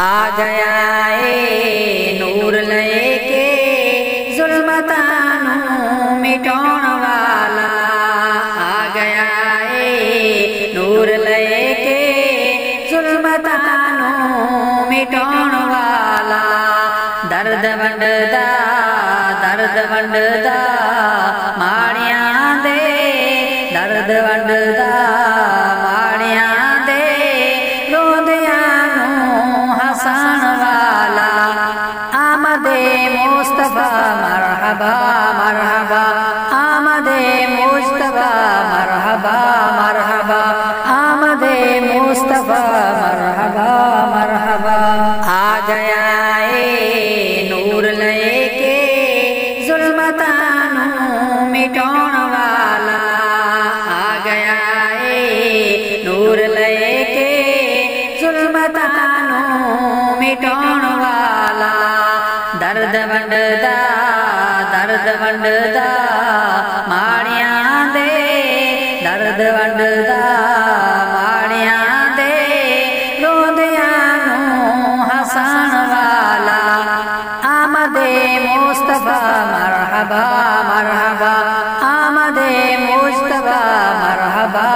आ गया ए नूर लेके जुल्मतानू मिटाउण वाला आ गया ए नूर लेके जुल्मतानू मिटाउण वाला दर्द वंडदा दर्द वंडदा माड़ियाँ दे, दर्द वंडदा। मरहबा आमदे मुस्तफ़ा, मरहबा मरहबा। आमदे मुस्तफ़ा, मरहबा आ गया ए नूर लेके, जुल्मतानू मिटाउण वाला आ वाला दर्द वंडदा दर्द वंडदा माड़ियाँ दे दर्द वंडदा माड़ियाँ दे रोंदियाँ नू हसन वाला आमदे मुस्तफ़ा मरहबा मरहबा आमदे मुस्तफ़ा मरहबा